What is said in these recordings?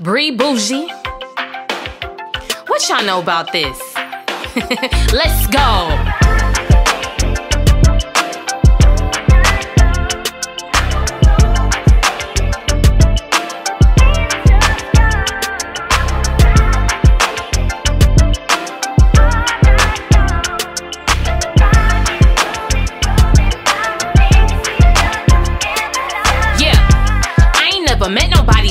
Bre Bougie. What y'all know about this? Let's go.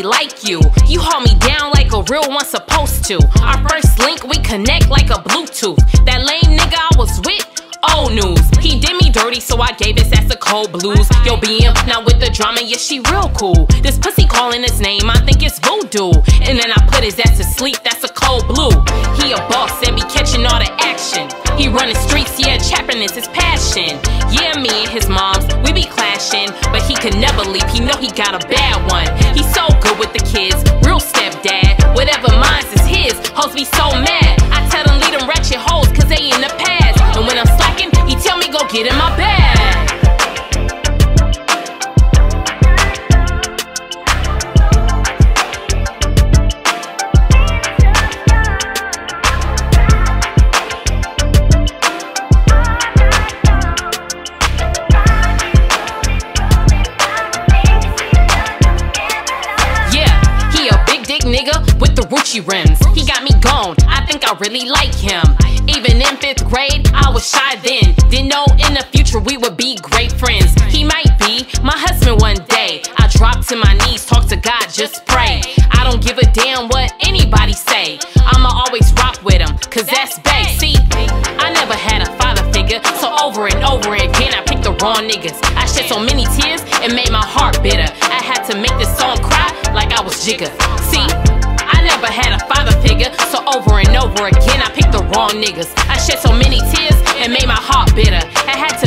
Like you. You hold me down like a real one supposed to. Our first link, we connect like a Bluetooth. That lame nigga I was with, old news. He did me dirty, so I gave his ass a cold blues. Yo, BM, now with the drama, yeah, she real cool. This pussy calling his name, I think it's voodoo. And then I put his ass to sleep, that's a cold blue. He a boss and be catching all the action. He running streets, yeah, chapping is his passion. Yeah, me and his moms, we be clashing, but he could never leave. He know he got a bad one. He's so good with the kids, real stepdad. Whatever mine's is his, hoes be so mad. I tell them leave them ratchet hoes, cause they in the past. And when I'm slacking, he tell me go get in my bag. Nigga with the Rucci rims. He got me gone, I think I really like him. Even in fifth grade, I was shy then. Didn't know in the future we would be great friends. He might be my husband one day. I drop to my knees, talk to God, just pray. I don't give a damn what anybody say. I'ma always rock with him, cause that's bae. See, I never had a father figure, so over and over again I picked the wrong niggas. I shed so many tears, it made my heart bitter. I had to make this song cry like I was Jigga. Over again I picked the wrong niggas. I shed so many tears, and made my heart bitter. I had to